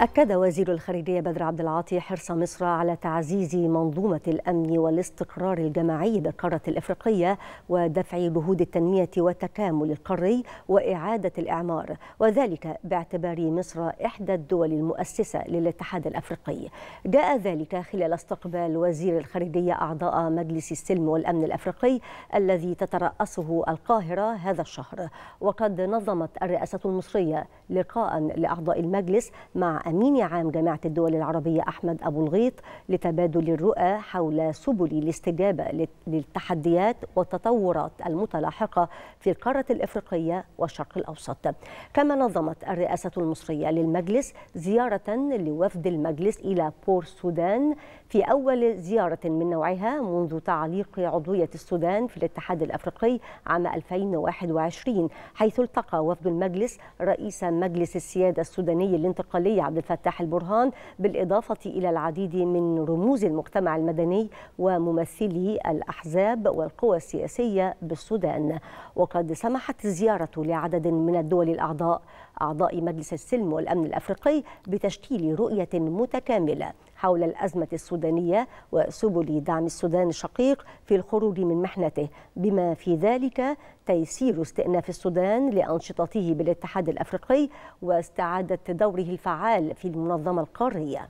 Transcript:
أكد وزير الخارجية بدر عبد العاطي حرص مصر على تعزيز منظومة الأمن والاستقرار الجماعي بالقارة الإفريقية ودفع جهود التنمية والتكامل القاري وإعادة الإعمار وذلك باعتبار مصر إحدى الدول المؤسسة للاتحاد الأفريقي. جاء ذلك خلال استقبال وزير الخارجية أعضاء مجلس السلم والأمن الأفريقي الذي تترأسه القاهرة هذا الشهر. وقد نظمت الرئاسة المصرية لقاء لأعضاء المجلس مع أمين عام جامعة الدول العربية أحمد أبو الغيط لتبادل الرؤى حول سبل الاستجابة للتحديات والتطورات المتلاحقة في القارة الإفريقية والشرق الأوسط. كما نظمت الرئاسة المصرية للمجلس زيارة لوفد المجلس إلى بور السودان في أول زيارة من نوعها منذ تعليق عضوية السودان في الاتحاد الأفريقي عام 2021 حيث التقى وفد المجلس رئيس مجلس السيادة السوداني الانتقالي عبد الفتاح البرهان بالإضافة إلى العديد من رموز المجتمع المدني وممثلي الأحزاب والقوى السياسية بالسودان. وقد سمحت الزيارة لعدد من الدول الأعضاء أعضاء مجلس السلم والأمن الأفريقي بتشكيل رؤية متكاملة. حول الأزمة السودانية وسبل دعم السودان الشقيق في الخروج من محنته بما في ذلك تيسير استئناف السودان لأنشطته بالاتحاد الأفريقي واستعادة دوره الفعال في المنظمة القارية.